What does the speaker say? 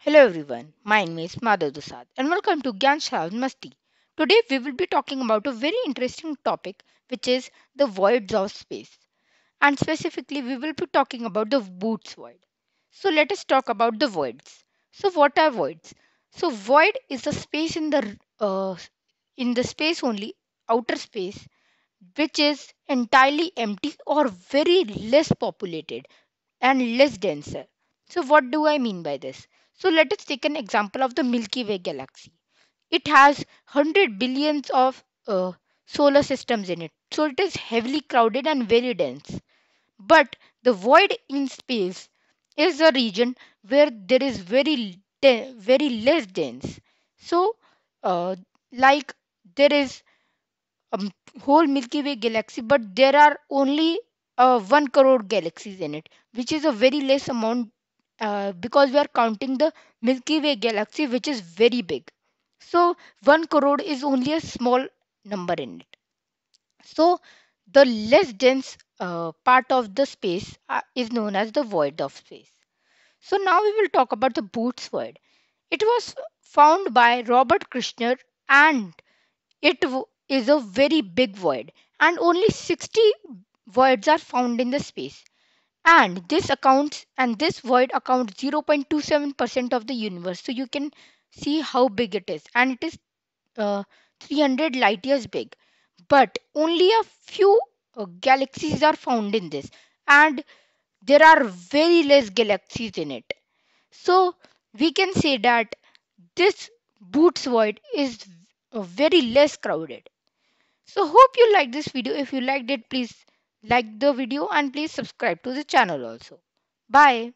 Hello everyone, my name is Madhav Dusad and welcome to Gyanshala with Masti. Today we will be talking about a very interesting topic which is the voids of space. And specifically we will be talking about the Boötes void. So let us talk about the voids. So what are voids? So void is a space in the uh, in the space only outer space which is entirely empty or very less populated and less denser. So what do I mean by this? So let us take an example of the Milky Way galaxy. It has 100 billions of uh, solar systems in it. So it is heavily crowded and very dense. But the void in space is a region where there is very very less dense. So uh, like there is a whole Milky Way galaxy, but there are only uh, 1 crore galaxies in it, which is a very less amount uh, because we are counting the Milky Way galaxy, which is very big. So 1 crore is only a small number in it. So the less dense uh, part of the space uh, is known as the void of space. So now we will talk about the Boötes void. It was found by Robert Kirshner and it is a very big void and only 60 voids are found in the space and this accounts and this void accounts 0.27% of the universe. So you can see how big it is. And it is uh, 300 light years big. But only a few uh, galaxies are found in this. And there are very less galaxies in it. So we can say that this Boötes void is uh, very less crowded. So hope you like this video. If you liked it please like the video and please subscribe to the channel also. Bye.